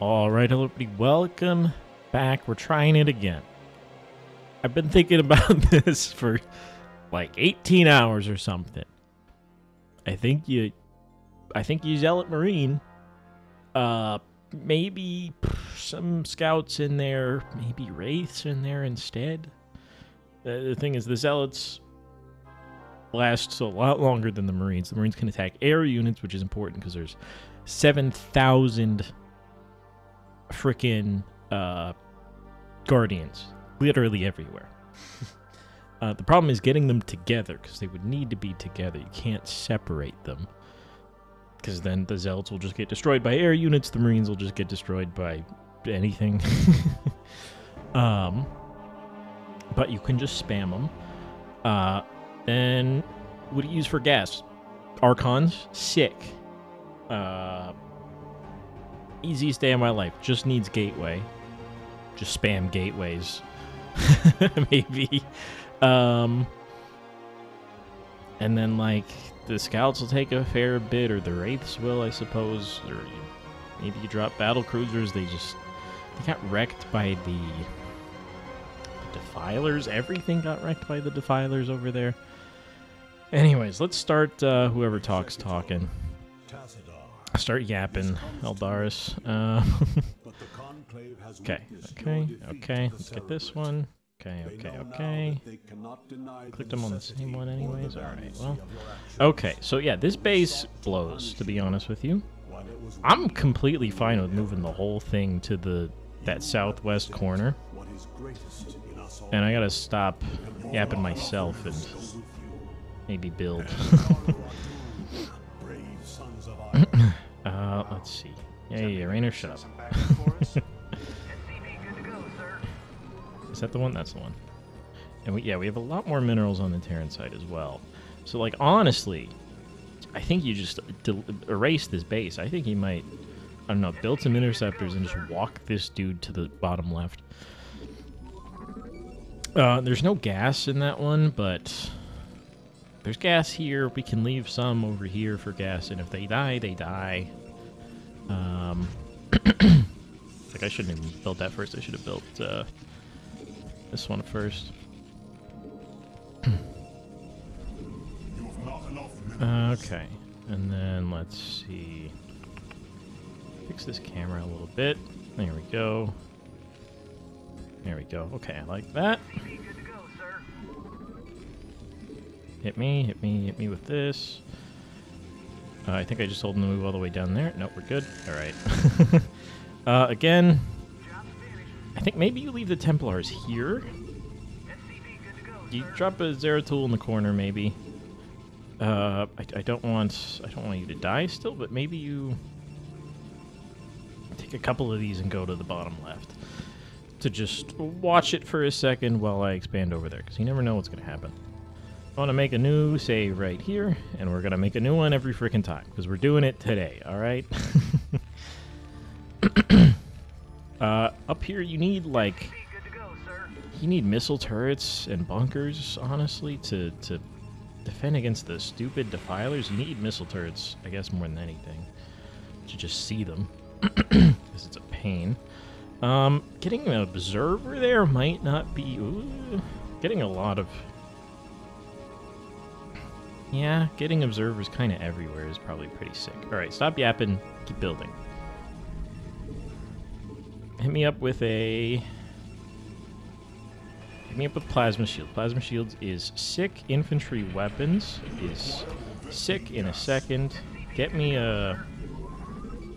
All right, hello, everybody. Welcome back. We're trying it again. I've been thinking about this for like 18 hours or something. I think you, I think you Zealot Marine. Uh, maybe some scouts in there, maybe wraiths in there instead. Uh, the thing is, the zealots lasts a lot longer than the marines. The marines can attack air units, which is important because there's seven thousand freaking uh, guardians literally everywhere. uh, the problem is getting them together because they would need to be together. You can't separate them because then the zealots will just get destroyed by air units. The marines will just get destroyed by anything. um, but you can just spam them. Uh, and what do you use for gas? Archons, sick. Uh, easiest day of my life. Just needs gateway. Just spam gateways. Maybe. Um, and then, like, the scouts will take a fair bit, or the wraiths will, I suppose. Or maybe you drop battle cruisers. They just. They got wrecked by the. the Defilers. Everything got wrecked by the Defilers over there. Anyways, let's start uh, whoever talks talking. Start yapping, Aldaris. Uh, okay, okay, okay. Let's get this one. Okay, okay, okay. Clicked them on the same one anyways. Alright, well. Okay, so yeah, this base blows, to be honest with you. I'm completely fine with moving the whole thing to the that southwest corner. And I gotta stop yapping myself and maybe build. uh, let's see. Yeah, yeah, Raynor, shut up. Is that the one? That's the one. And we, yeah, we have a lot more minerals on the Terran side as well. So, like, honestly, I think you just erase this base. I think he might, I don't know, build some interceptors and just walk this dude to the bottom left. Uh, there's no gas in that one, but there's gas here. We can leave some over here for gas, and if they die, they die. Um, like I shouldn't have built that first. I should have built uh, this one first. okay, and then let's see. Fix this camera a little bit. There we go. There we go. Okay, I like that. Hit me, hit me, hit me with this. Uh, I think I just told him to move all the way down there. Nope, we're good. All right. uh, again, I think maybe you leave the Templars here. You drop a Zeratul in the corner, maybe. Uh, I, I don't want I don't want you to die still, but maybe you take a couple of these and go to the bottom left to just watch it for a second while I expand over there, because you never know what's going to happen. Want to make a new save right here, and we're going to make a new one every freaking time, because we're doing it today, alright? uh, up here, you need, like... You need missile turrets and bunkers, honestly, to, to defend against the stupid defilers. You need missile turrets, I guess, more than anything, to just see them, because it's a pain. Um, getting an observer there might not be... Ooh, getting a lot of... Yeah, getting observers kind of everywhere is probably pretty sick. Alright, stop yapping. Keep building. Hit me up with a... Hit me up with Plasma Shield. Plasma Shields is sick. Infantry weapons is sick in a second. Get me a...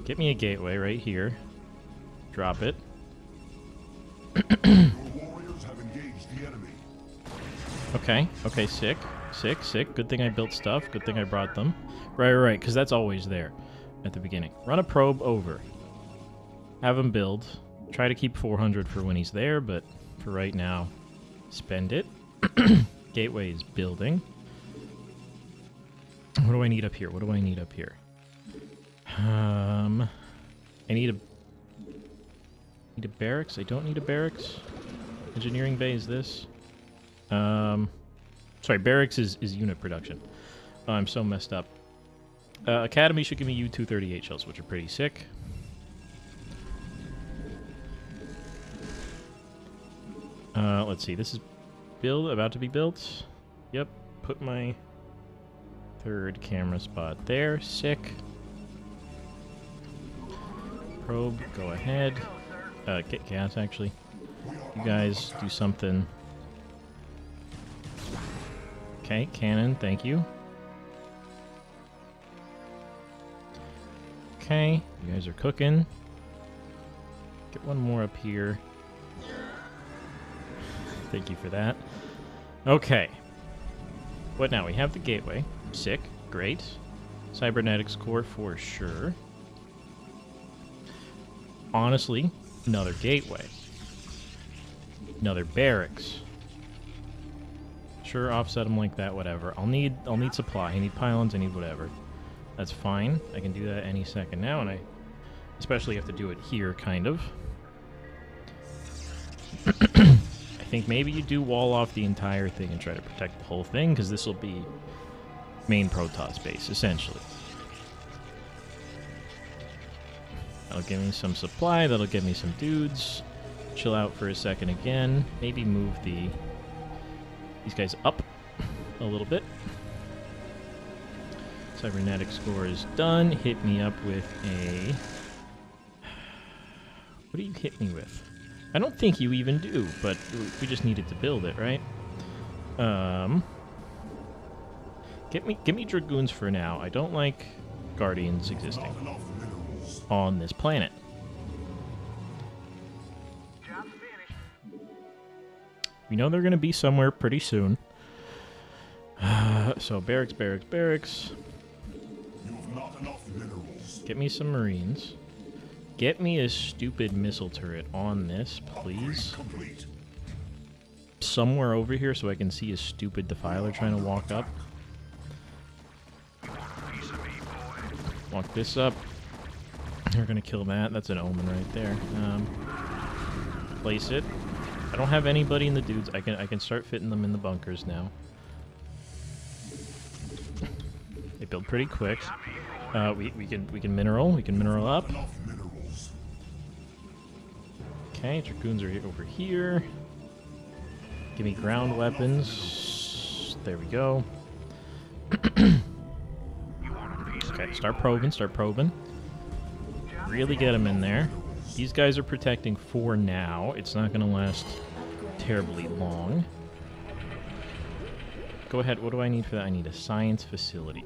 Get me a gateway right here. Drop it. okay, okay, sick. Sick, sick. Good thing I built stuff. Good thing I brought them. Right, right, because that's always there at the beginning. Run a probe over. Have him build. Try to keep 400 for when he's there, but for right now, spend it. Gateway is building. What do I need up here? What do I need up here? Um, I need a Need a barracks? I don't need a barracks. Engineering bay is this. Um, Sorry, barracks is, is unit production. Oh, I'm so messed up. Uh, Academy should give me U-238 shells, which are pretty sick. Uh, let's see, this is build about to be built. Yep, put my third camera spot there. Sick. Probe, go ahead. Uh, get gas, actually. You guys do something. Okay, cannon, thank you. Okay, you guys are cooking. Get one more up here. Thank you for that. Okay. What now? We have the gateway. Sick. Great. Cybernetics core for sure. Honestly, another gateway. Another barracks. Sure, offset them like that, whatever. I'll need I'll need supply. I need pylons, I need whatever. That's fine. I can do that any second now, and I especially have to do it here, kind of. I think maybe you do wall off the entire thing and try to protect the whole thing, because this will be main Protoss base, essentially. That'll give me some supply, that'll give me some dudes. Chill out for a second again. Maybe move the these guys up a little bit. Cybernetics core is done. Hit me up with a... What do you hit me with? I don't think you even do, but we just needed to build it, right? Um, get me, get me dragoons for now. I don't like guardians existing on this planet. We know they're going to be somewhere pretty soon. So barracks, barracks, barracks. Get me some marines. Get me a stupid missile turret on this, please. Somewhere over here so I can see a stupid defiler trying to walk up. Walk this up. They're gonna kill that. That's an omen right there. Um, place it. I don't have anybody in the dudes. I can I can start fitting them in the bunkers now. They build pretty quick. Uh, we we can we can mineral. We can mineral up. Okay, dragoons are over here. Give me ground weapons. There we go. okay, start probing. Start probing. Really get them in there. These guys are protecting for now. It's not going to last terribly long. Go ahead. What do I need for that? I need a science facility.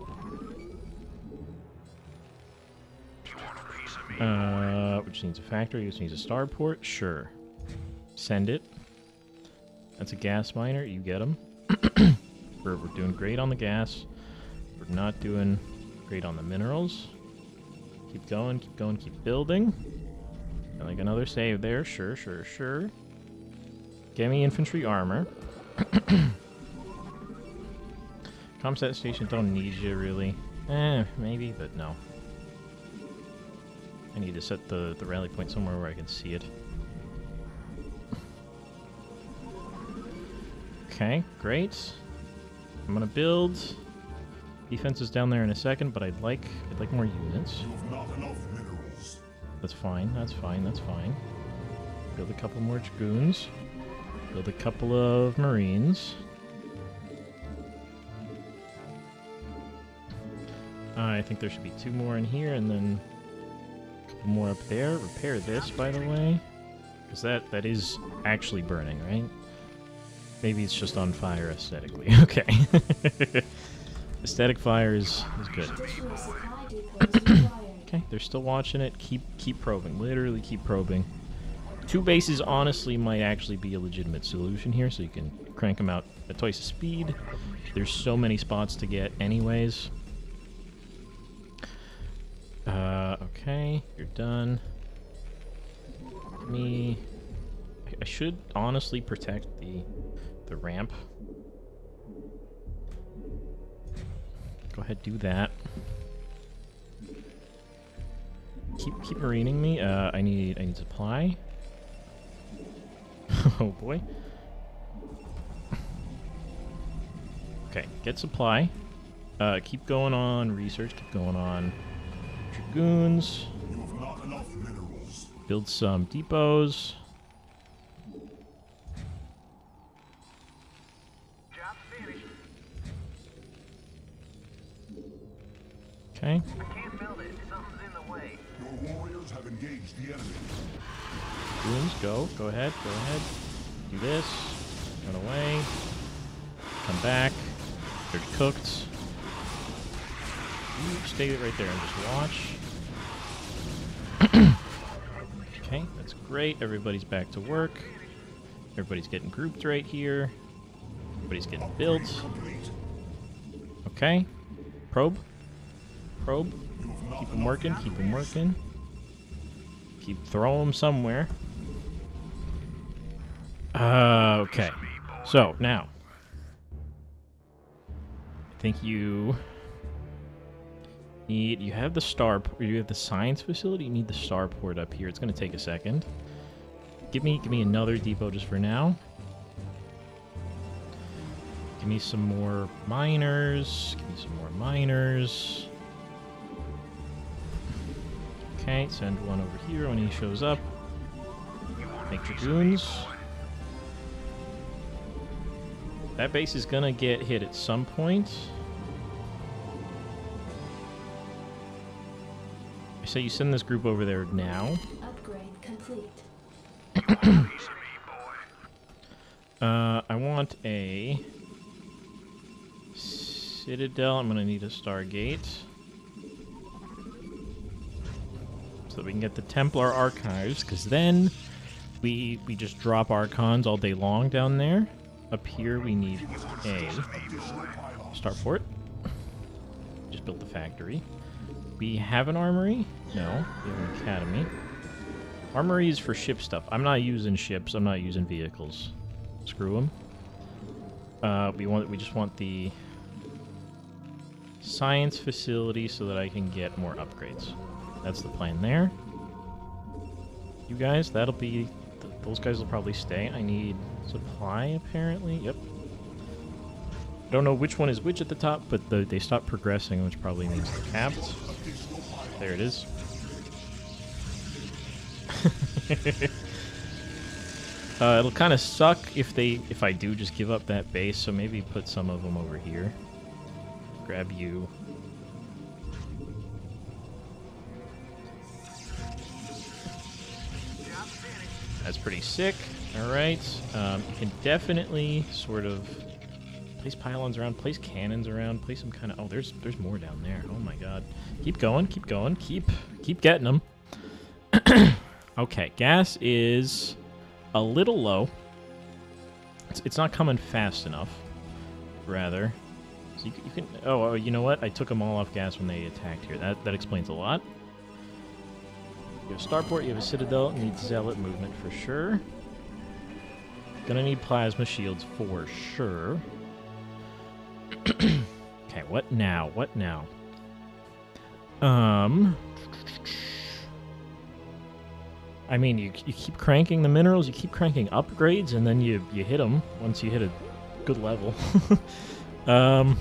Uh, which needs a factory, which needs a starport. Sure. Send it. That's a gas miner. You get them. we're, we're doing great on the gas. We're not doing great on the minerals. Keep going, keep going, keep building. Like another save there. Sure, sure, sure. Get me infantry armor. Comsat station don't need you, really. Eh, maybe, but no. I need to set the, the rally point somewhere where I can see it. Okay, great. I'm gonna build. defenses down there in a second, but I'd like I'd like more units. That's fine, that's fine, that's fine. Build a couple more dragoons. Build a couple of marines. Ah, I think there should be two more in here, and then a couple more up there. Repair this, by the way. Because that, that is actually burning, right? Maybe it's just on fire aesthetically. Okay. Aesthetic fire is, is good. Okay, they're still watching it. Keep keep probing. Literally keep probing. Two bases, honestly, might actually be a legitimate solution here, so you can crank them out at twice the speed. There's so many spots to get anyways. Uh, okay, you're done. Me, I should honestly protect the the ramp. Go ahead, do that. Keep keep mareening me. Uh, I need I need supply. oh boy. Okay, get supply. Uh, keep going on research. Keep going on dragoons. Build some depots. Okay. Goons, go. Go ahead. Go ahead. Do this. Run away. Come back. They're cooked. You stay right there and just watch. okay, that's great. Everybody's back to work. Everybody's getting grouped right here. Everybody's getting built. Okay. Probe. Probe. Keep them working. Keep them working. Keep throwing them somewhere. Uh, okay. So, now. I think you need... You have the star... You have the science facility. You need the starport up here. It's going to take a second. Give me, give me another depot just for now. Give me some more miners. Give me some more miners. Okay, send one over here when he shows up. Make dragoons. That base is gonna get hit at some point. I say you send this group over there now. Upgrade complete. Uh, I want a citadel. I'm gonna need a Stargate. So we can get the Templar archives, because then we we just drop archons all day long down there. Up here we need a starport. Just built the factory. We have an armory? No. We have an academy. Armory is for ship stuff. I'm not using ships. I'm not using vehicles. Screw them. Uh, we want. We just want the science facility so that I can get more upgrades. That's the plan there. You guys, that'll be. Th those guys will probably stay. I need supply apparently. Yep. I don't know which one is which at the top, but the, they stop progressing, which probably means they're capped. There it is. uh, it'll kind of suck if they if I do just give up that base. So maybe put some of them over here. Grab you. That's pretty sick. All right. Um, you can definitely sort of place pylons around, place cannons around, place some kind of. Oh, there's there's more down there. Oh my god. Keep going. Keep going. Keep keep getting them. Okay, gas is a little low. It's, it's not coming fast enough, rather. So you, you can... Oh, oh, you know what? I took them all off gas when they attacked here. That, that explains a lot. You have starport, you have a citadel, need zealot movement for sure. Gonna need plasma shields for sure. okay, what now? What now? Um... I mean, you, you keep cranking the minerals, you keep cranking upgrades, and then you, you hit them once you hit a good level. um,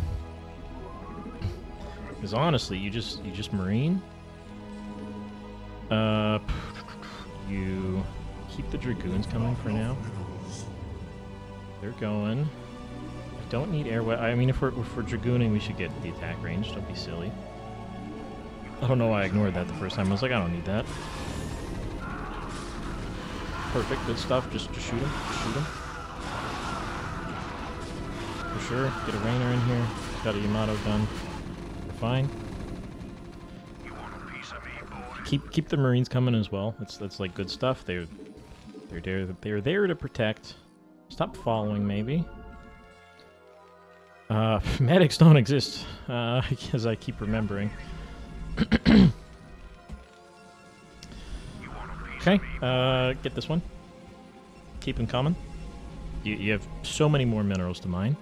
because honestly, you just you just marine. Uh, you keep the dragoons coming for now. They're going. I don't need air. I mean, if we're if we're dragooning, we should get the attack range. Don't be silly. I don't know why I ignored that the first time. I was like, I don't need that. Perfect, good stuff. Just, just shoot him. Shoot him. For sure. Get a Raynor in here. Got a Yamato gun. Fine. Keep keep the Marines coming as well. That's that's like good stuff. They're they're there they're there to protect. Stop following, maybe. Uh, medics don't exist, uh, as I keep remembering. Okay, uh, get this one. Keep them coming. You, you have so many more minerals to mine.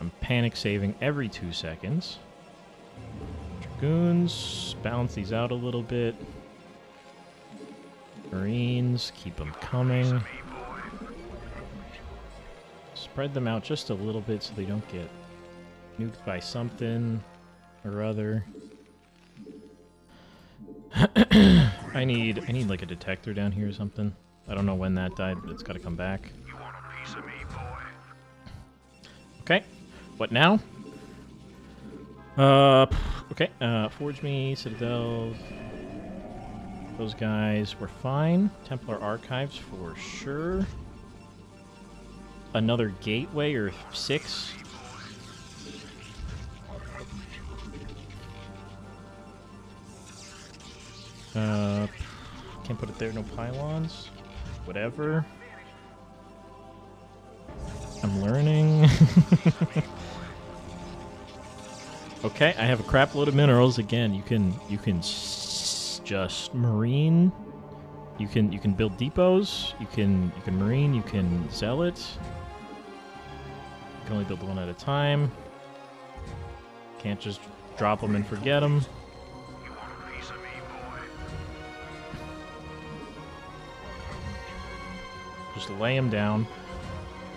I'm panic saving every two seconds. Dragoons, balance these out a little bit. Marines, keep them coming. Spread them out just a little bit so they don't get nuked by something or other. I need I need like a detector down here or something. I don't know when that died, but it's got to come back. Okay, what now? Uh, Okay, uh, Forge Me, Citadel. Those guys were fine. Templar Archives for sure. Another gateway or six. Uh, can't put it there, no pylons. Whatever. I'm learning. okay, I have a crap load of minerals. Again, you can you can s- just marine. You can you can build depots. You can you can marine. You can sell it. You can only build one at a time. Can't just drop them and forget them. Just lay them down.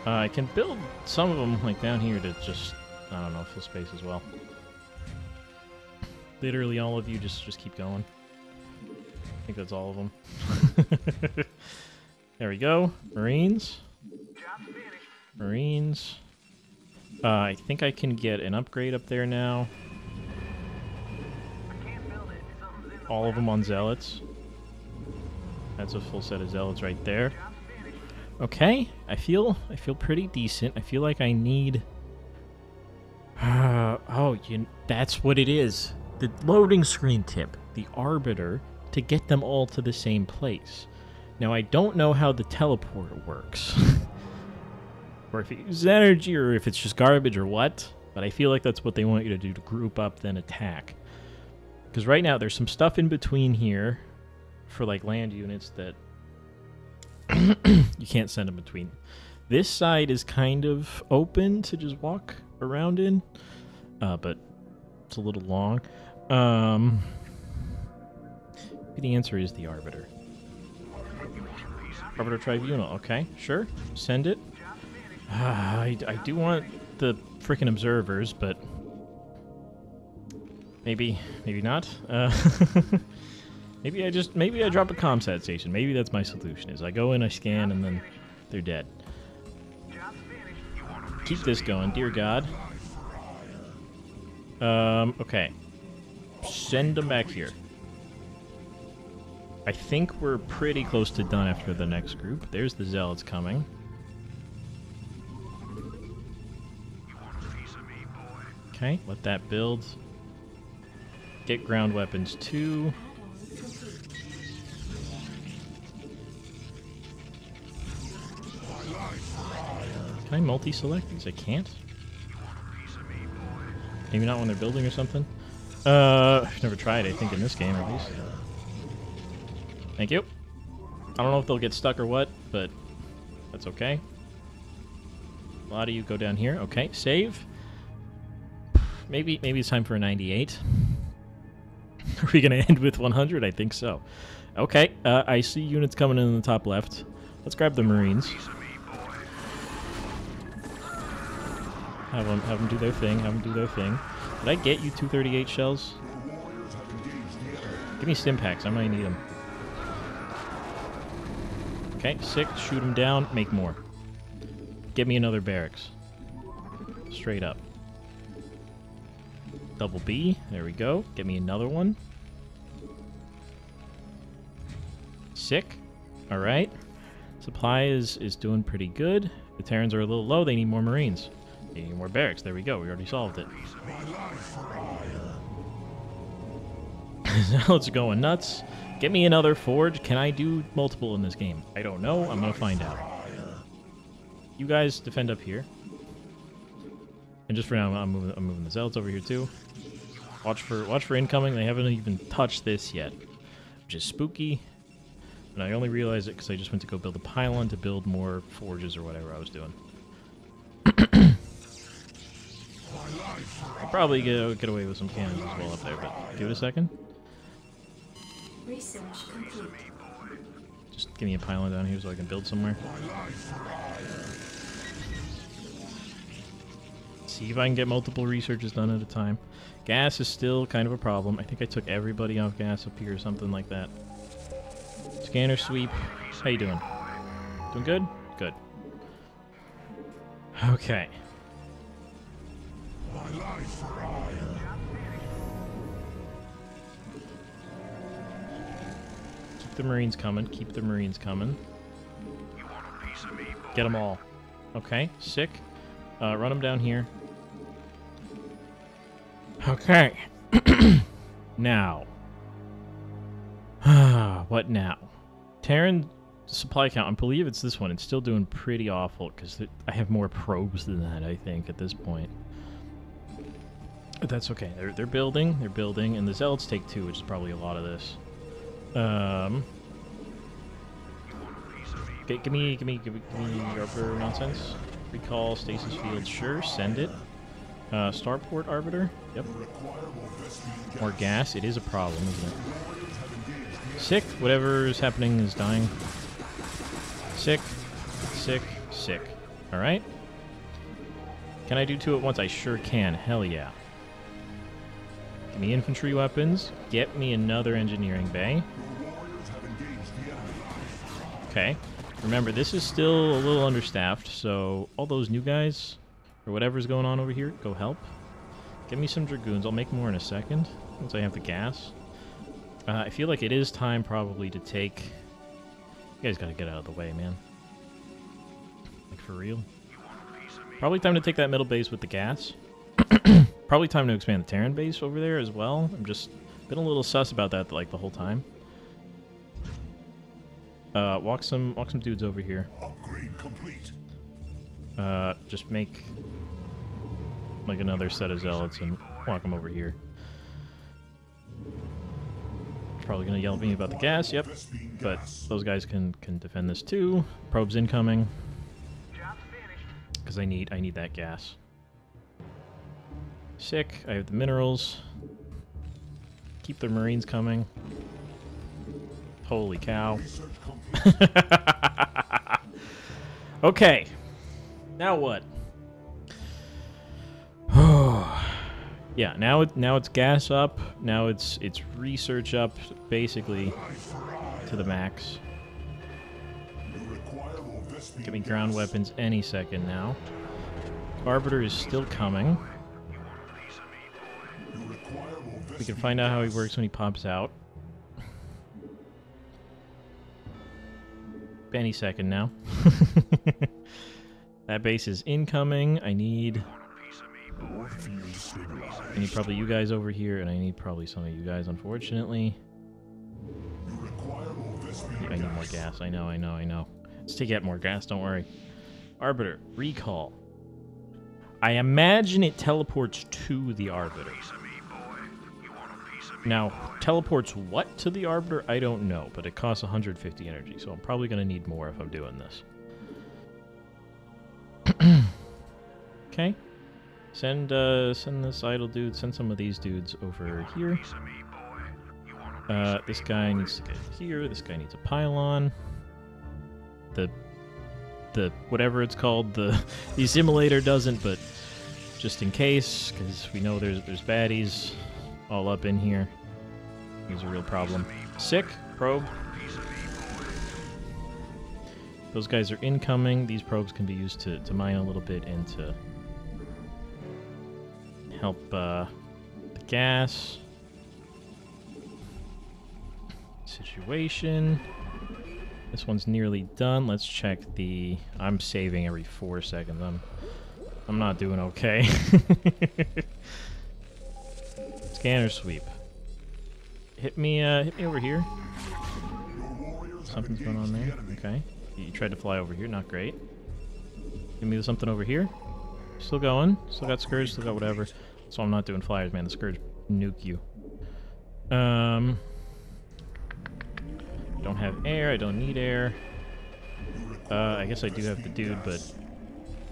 Uh, I can build some of them like down here to just I don't know fill space as well. Literally all of you just just keep going. I think that's all of them. there we go. Marines. Marines. Uh, I think I can get an upgrade up there now. All of them on zealots. That's a full set of zealots right there. Okay, I feel I feel pretty decent. I feel like I need. Uh, oh, you, that's what it is. The loading screen tip, the arbiter, to get them all to the same place. Now I don't know how the teleporter works, or if it uses energy, or if it's just garbage, or what. But I feel like that's what they want you to do to group up, then attack. Because right now there's some stuff in between here for like land units that you can't send them between. This side is kind of open to just walk around in, uh, but it's a little long. Um, the answer is the Arbiter. Arbiter Tribunal. Okay, sure. Send it. Uh, I, I do want the freaking observers, but maybe maybe not. Uh, maybe I just maybe I drop a comsat station. Maybe that's my solution. Is I go in, I scan, and then they're dead. Keep this going, dear God. Um. Okay. Send them back here. I think we're pretty close to done after the next group. There's the zealots coming. Okay, let that build. Get ground weapons too. Can I multi-select these? I can't. Maybe not when they're building or something. Uh, never tried. I think in this game at least. Thank you. I don't know if they'll get stuck or what, but that's okay. A lot of you go down here. Okay, save. Maybe maybe it's time for a 98. Are we gonna end with 100? I think so. Okay, uh, I see units coming in the top left. Let's grab the Marines. Have them, have them do their thing. Have them do their thing. Did I get U-238 shells? Give me stim packs. I might need them. Okay, six. Shoot them down. Make more. Get me another barracks. Straight up. Double B. There we go. Get me another one. Sick. All right. Supply is is doing pretty good. The Terrans are a little low. They need more Marines. Need more barracks. There we go. We already solved it. now it's going nuts. Get me another forge. Can I do multiple in this game? I don't know. I'm gonna find out. You guys defend up here. And just for now, I'm moving, I'm moving the zealots over here too. Watch for watch for incoming. They haven't even touched this yet, which is spooky. And I only realized it because I just went to go build a pylon to build more forges or whatever I was doing. I'll probably get, get away with some cannons as well up there, but give it a second. Research complete. Just give me a pylon down here so I can build somewhere. See if I can get multiple researches done at a time. Gas is still kind of a problem. I think I took everybody off gas up here or something like that. Scanner sweep. How you doing? Doing good? Good. Okay. Keep the Marines coming. Keep the Marines coming. Me, Get them all. Okay, sick. Uh, run them down here. Okay. now. what now? Terran supply count, I believe it's this one. It's still doing pretty awful because I have more probes than that, I think, at this point. That's okay. They're, they're building. They're building. And the Zealots take two, which is probably a lot of this. Um... Okay, give me, give me, give me, give me Arbiter nonsense. Recall stasis field. Sure, send it. Uh, Starport Arbiter. Yep. More gas. It is a problem, isn't it? Sick. Whatever is happening is dying. Sick. Sick. Sick. Alright. Can I do two at once? I sure can. Hell yeah. Give me infantry weapons. Get me another engineering bay. Okay. Remember, this is still a little understaffed, so all those new guys, or whatever's going on over here, go help. Give me some Dragoons. I'll make more in a second, once I have the gas. Uh, I feel like it is time probably to take... You guys gotta get out of the way, man. Like, for real. Probably time to take that middle base with the gas. probably time to expand the Terran base over there as well. I'm just been a little sus about that, like, the whole time. Uh, walk some walk some dudes over here. Upgrade complete. Uh, just make like another set of zealots and walk them over here. Probably gonna yell at me about the gas. Yep, but those guys can can defend this too. Probes incoming. Because I need I need that gas. Sick. I have the minerals. Keep the marines coming. Holy cow. okay. Now what? yeah, now it now it's gas up. Now it's it's research up basically to the max. Give me ground weapons any second now. Arbiter is still coming. We can find out how he works when he pops out. any second now. that base is incoming. I need... I need probably you guys over here, and I need probably some of you guys, unfortunately. I need more gas. I know, I know, I know. Let's take out more gas, don't worry. Arbiter, recall. I imagine it teleports to the Arbiter. Now, teleports what to the Arbiter? I don't know, but it costs 150 energy, so I'm probably going to need more if I'm doing this. okay. Send, uh, send this idle dude, send some of these dudes over here. Uh, this guy needs to get here, this guy needs a pylon. The, the, whatever it's called, the, the assimilator doesn't, but just in case, because we know there's, there's baddies all up in here. He's a real problem. Sick. Probe. Those guys are incoming. These probes can be used to, to mine a little bit and to help uh, the gas situation. This one's nearly done. Let's check the... I'm saving every four seconds. I'm, I'm not doing okay. Scanner sweep. Hit me, uh, hit me over here. Something's going on there. Okay. You tried to fly over here, not great. Give me something over here. Still going. Still got Scourge, still got whatever. So I'm not doing flyers, man. The Scourge nuke you. Um... Don't have air, I don't need air. Uh, I guess I do have the dude, but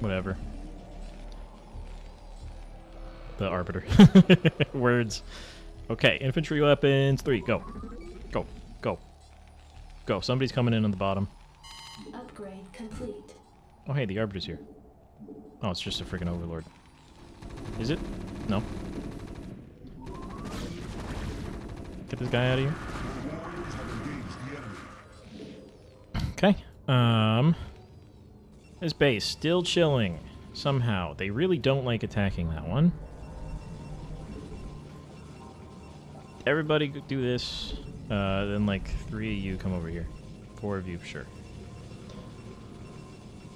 whatever. The Arbiter. Words. Okay, infantry weapons. Three, go. Go, go. Go. Somebody's coming in on the bottom. Upgrade complete. Oh, hey, the Arbiter's here. Oh, it's just a freaking Overlord. Is it? No. Get this guy out of here. Okay. Um... This base, still chilling. Somehow. They really don't like attacking that one. Everybody do this. Uh, then like three of you come over here. Four of you, sure.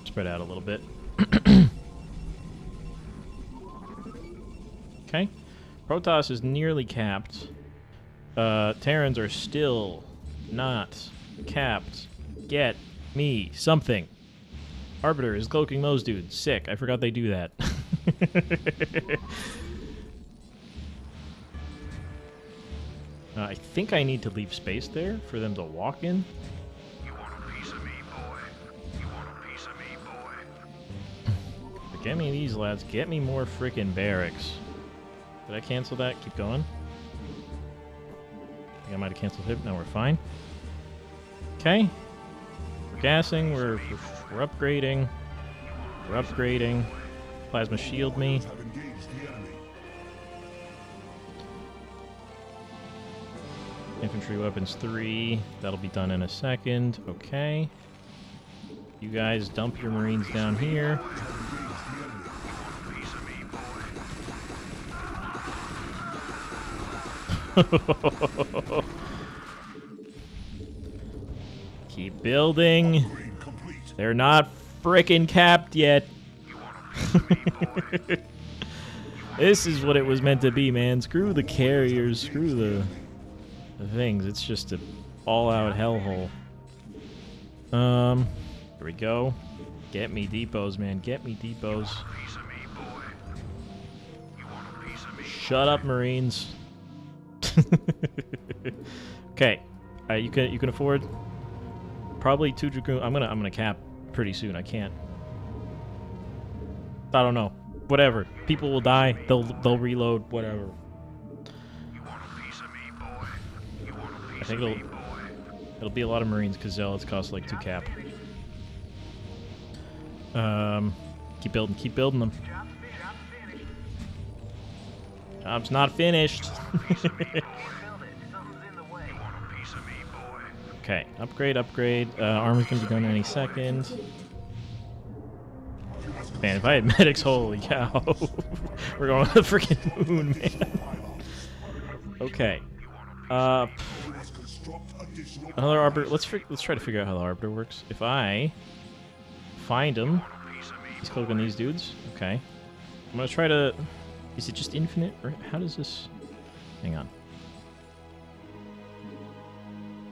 Spread out a little bit. okay. Protoss is nearly capped. Uh, Terrans are still not capped. Get me something. Arbiter is cloaking those dudes. Sick. I forgot they do that. Uh, I think I need to leave space there for them to walk in. You want a piece of me, boy? You want a piece of me, boy? Get me these lads. Get me more freaking barracks. Did I cancel that? Keep going. I think I might have canceled it. No, we're fine. Okay. We're gassing. We're, we're, we're upgrading. We're upgrading. Plasma shield me. Infantry weapons 3. That'll be done in a second. Okay. You guys dump your marines down here. Keep building. They're not frickin' capped yet. this is what it was meant to be, man. Screw the carriers. Screw the, the things. It's just a all-out hellhole. Um, here we go. Get me depots, man. Get me depots. Piece of me, boy. You want a piece of me? Shut up, Marines. okay, uh, you can you can afford probably two dragoon. I'm gonna I'm gonna cap pretty soon. I can't. I don't know. Whatever. People will die. They'll they'll reload. Whatever. Think it'll it'll be a lot of Marines because zealots cost like two cap. Um, keep building. Keep building them. Job's not finished. Okay, upgrade, upgrade. Uh, armor's gonna be done any second. Man, if I had medics, holy cow. We're going to the freaking moon, man. Okay. Uh, another arbiter. Let's let's try to figure out how the arbiter works. If I find him, he's cloaking these dudes. Okay. I'm gonna try to. Is it just infinite, or how does this? Hang on.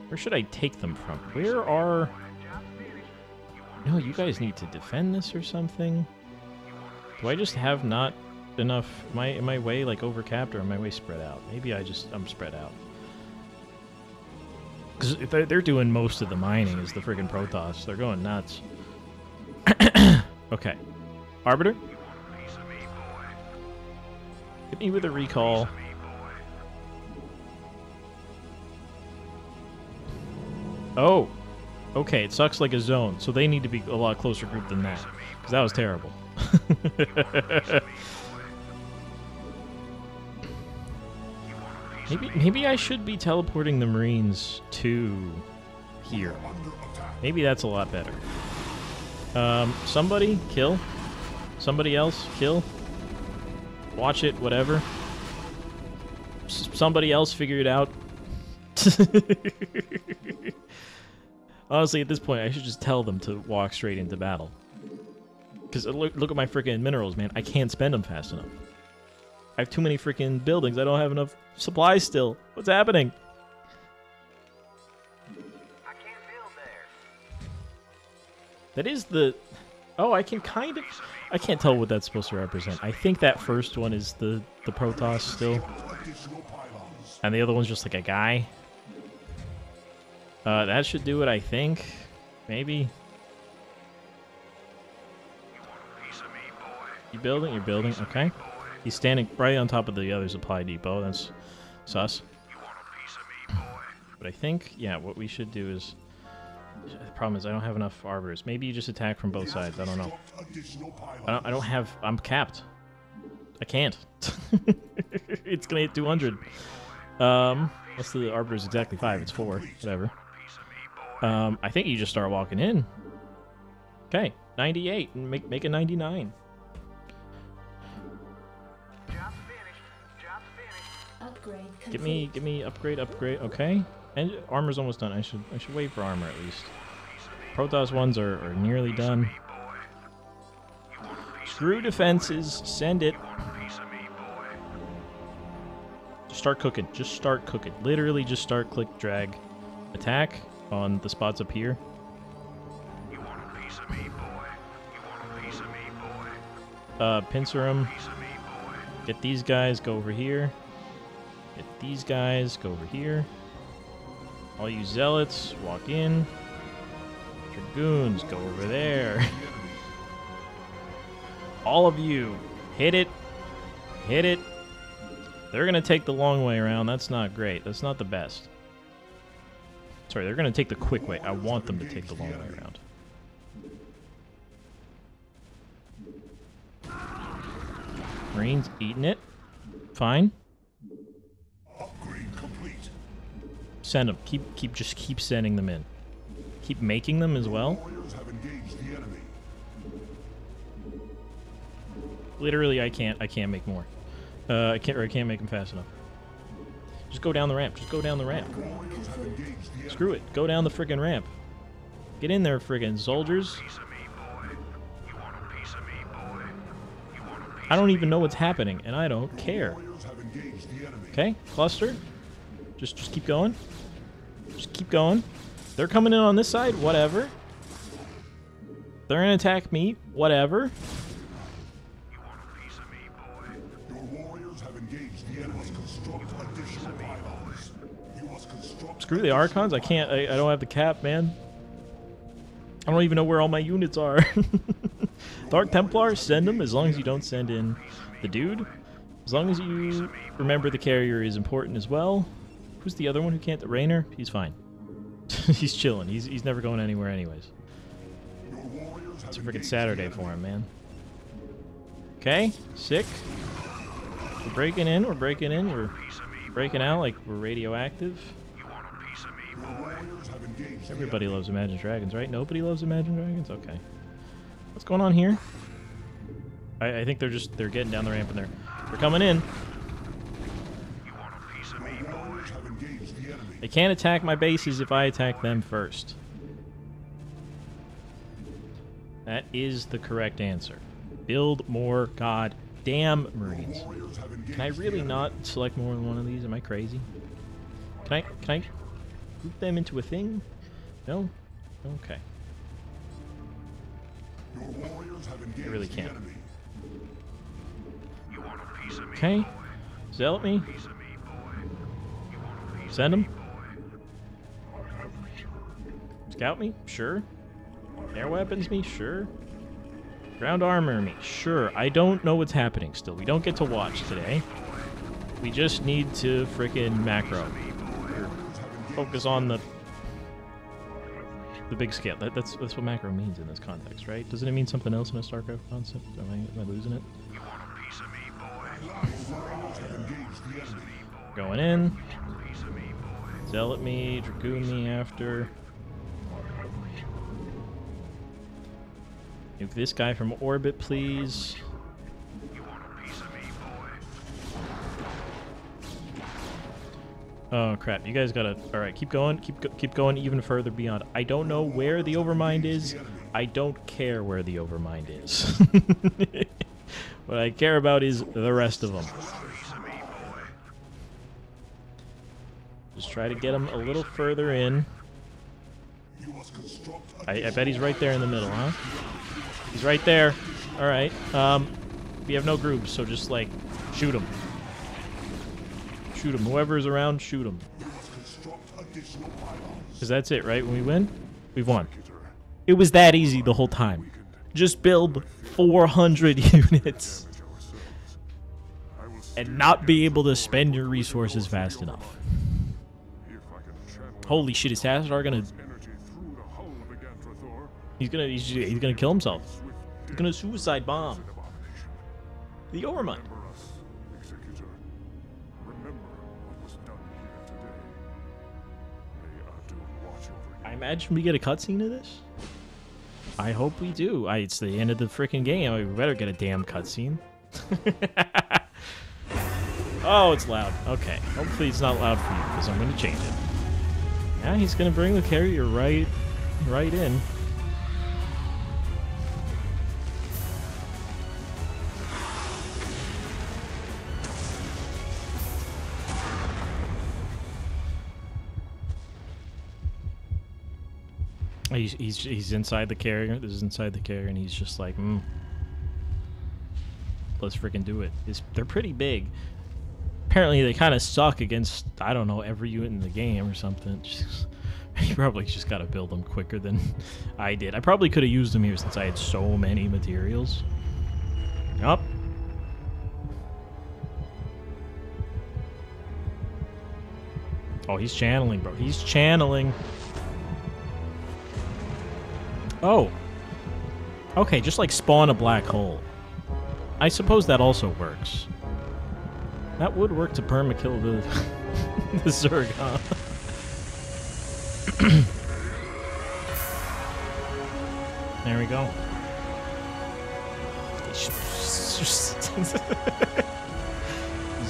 Where should I take them from? Where are? No, you guys need to defend this or something. Do I just have not enough? Am I am I way like overcapped or am I way spread out? Maybe I just I'm spread out. Because they're, they're doing most of the mining is the friggin' Protoss. They're going nuts. okay. Arbiter? Hit me with a recall. Oh. Okay, it sucks like a zone, so they need to be a lot closer group than that. Because that was terrible. maybe, maybe I should be teleporting the Marines to here. Maybe that's a lot better. Um, somebody kill. Somebody else kill. Watch it, whatever. S- somebody else figure it out. Honestly, at this point, I should just tell them to walk straight into battle. Because look, look at my freaking minerals, man. I can't spend them fast enough. I have too many freaking buildings. I don't have enough supplies still. What's happening? I can't build there. That is the. Oh, I can kind of. I can't tell what that's supposed to represent. I think that first one is the the Protoss still, and the other one's just like a guy. Uh, that should do it, I think. Maybe. You building? You're building. Okay. He's standing right on top of the other supply depot. That's sus. But I think, yeah, what we should do is. The problem is I don't have enough arbiters. Maybe you just attack from both sides. I don't know. I don't, I don't have. I'm capped. I can't. it's gonna hit 200. Um, what's the arbiter's exactly five? It's four. Whatever. Um, I think you just start walking in. Okay, 98 and make make a 99. Complete. Give me, give me upgrade, upgrade. Okay, and armor's almost done. I should, I should wait for armor at least. Protoss ones are, are nearly done. Screw defenses. Send it. Piece of me, boy. Just start cooking. Just start cooking. Literally, just start click drag, attack on the spots up here. You want a piece of me, boy. You want a piece of me, boy. Uh, pincer 'em. Piece of me, boy. Get these guys. Go over here. Get these guys. Go over here. All you zealots, walk in. Dragoons, go over there. All of you, hit it. Hit it. They're going to take the long way around. That's not great. That's not the best. Sorry, they're going to take the quick way. I want them to take the long way around. Marines eating it. Fine. Send them. Keep, keep, just keep sending them in. Keep making them as well. Literally, I can't. I can't make more. Uh, I can't. I can't make them fast enough. Just go down the ramp. Just go down the ramp. Screw it. Go down the friggin' ramp. Get in there, friggin' soldiers. I don't even know what's happening, and I don't care. Okay, cluster. Just, just keep going. Just keep going. They're coming in on this side. Whatever. They're gonna attack me. Whatever. Screw the Archons. I can't. I, I don't have the cap, man. I don't even know where all my units are. Dark Templar, send them as long as you don't send in the dude. As long as you remember the carrier is important as well. Who's the other one who can't? The Raynor? He's fine. he's chilling. He's, he's never going anywhere anyways. It's a freaking Saturday for him, man. Okay, sick. We're breaking in. We're breaking in. We're breaking out like we're radioactive. Everybody loves Imagine Dragons, right? Nobody loves Imagine Dragons? Okay. What's going on here? I, I think they're just they're getting down the ramp and they're they're coming in. They can't attack my bases if I attack them first. That is the correct answer. Build more goddamn Marines. Warriors have engaged Can I really not select more than one of these? Am I crazy? Can I can I group them into a thing? No? Okay. Your warriors have engaged really can't. enemy. You want a piece of me, Okay. Zealot me. Piece of Scout me? Sure. Air weapons me? Sure. Ground armor me? Sure. I don't know what's happening still. We don't get to watch today. We just need to frickin' macro. Focus on the the big scale. That, that's that's what macro means in this context, right? Doesn't it mean something else in a StarCraft concept? Am I, am I losing it? Going in. Zealot me, Dragoon me after. Nuke this guy from orbit, please. Oh crap! You guys gotta. All right, keep going. Keep go, keep going even further beyond. I don't know where the overmind is. I don't care where the overmind is. what I care about is the rest of them. Just try to get him a little further in. I, I bet he's right there in the middle, huh? He's right there. All right. Um, we have no groups, so just like shoot him. Shoot him. Whoever's around, shoot him. Because that's it, right? When we win, we've won. It was that easy the whole time. Just build 400 units and not be able to spend your resources fast enough. Holy shit, is Tassadar gonna... He's gonna, he's, he's gonna kill himself. He's gonna suicide bomb. The Overmind. I imagine we get a cutscene of this. I hope we do. I, it's the end of the freaking game. We better get a damn cutscene. Oh, it's loud. Okay. Hopefully it's not loud for you, because I'm going to change it. Yeah, he's going to bring the carrier right, right in. He's, he's he's inside the carrier. This is inside the carrier, and he's just like, mm. Let's freaking do it. It's, they're pretty big. Apparently, they kind of suck against I don't know every unit in the game or something. Just, you probably just got to build them quicker than I did. I probably could have used them here since I had so many materials. Yup. Oh, he's channeling, bro. He's channeling. Oh. Okay, just like spawn a black hole. I suppose that also works. That would work to permakill the the Zerg, huh? there we go. He's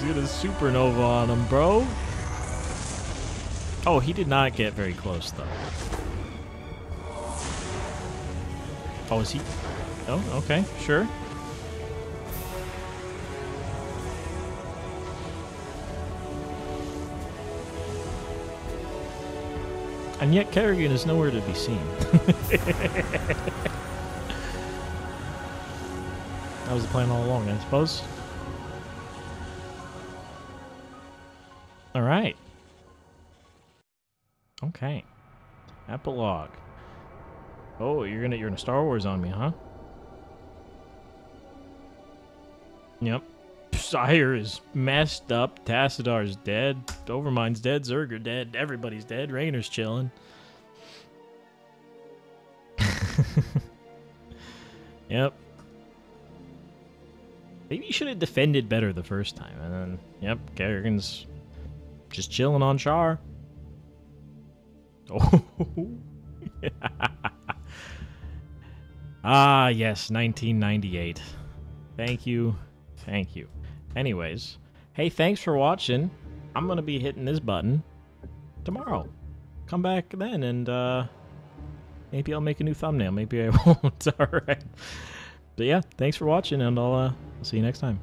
got a supernova on him, bro. Oh, he did not get very close, though. Oh, is he? Oh, okay, sure. And yet Kerrigan is nowhere to be seen. that was the plan all along, I suppose. All right. Okay. Epilogue. Oh, you're gonna you're gonna Star Wars on me, huh? Yep. Aiur is messed up. Tassadar's dead. Overmind's dead. Zerger dead. Everybody's dead. Raynor's chilling. yep. Maybe you should have defended better the first time. And then, yep, Kerrigan's just chilling on Char. Oh. ah, yes, 1998. Thank you. Thank you. Anyways, hey, thanks for watching. I'm going to be hitting this button tomorrow. Come back then and uh maybe I'll make a new thumbnail. Maybe I won't. All right. But yeah, thanks for watching and I'll uh, see you next time.